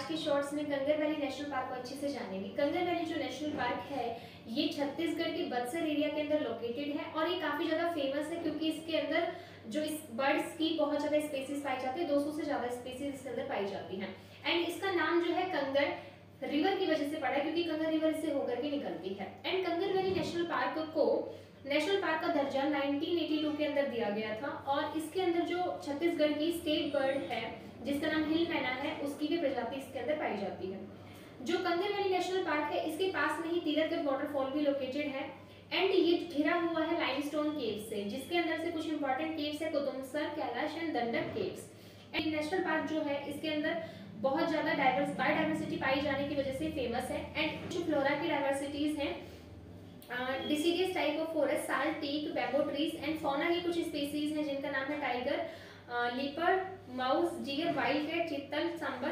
आज के शॉर्ट्स में कंगर वैली नेशनल पार्क को अच्छे से जानेंगे। कंगर वैली जो नेशनल पार्क है, ये छत्तीसगढ़ के बक्सर एरिया के अंदर लोकेटेड है और ये काफ़ी ज़्यादा फ़ेमस है क्योंकि इसके अंदर जो इस बर्ड्स की बहुत ज़्यादा स्पेसीज पाई जाती है 200 से ज़्यादा स्पेसीज इसके अंदर पाई जाती हैं। एंड इसका नाम जो है कंगर रिवर की वजह से पड़ा क्योंकि कंगर रिवर इससे होकर के निकलती है। And Kanger valley national park को नेशनल पार्क का दर्जा 1982 के अंदर दिया गया था और इसके अंदर जो छत्तीसगढ़ की स्टेट बर्ड है, जिसका नाम हिल मैना है, उसकी भी प्रजाति इसके अंदर पाई जाती है जो वैली नेशनल पार्क है, इसके पास में ही तीरथगढ़ वाटरफॉल भी लोकेटेड है। एंड ये घिरा हुआ है लाइमस्टोन केव से, जिसके अंदर से कुछ इंपॉर्टेंट केव्स है Kutumsar Kailash and Dandak caves and national park जो है, इसके अंदर बहुत ज़्यादा डाइवर्स बायोडाइवर्सिटी पाई जाने की वजह से फ़ेमस है। एंड जो फ्लोरा की डाइवर्सिटीज़ हैं। Deciduous type of forest sal teak bamboo trees and fauna की कुछ स्पीसीज हैं, जिनका नाम है टाइगर लीपर माउस जीगर वाइल्ड कैट चित्तल, सांबर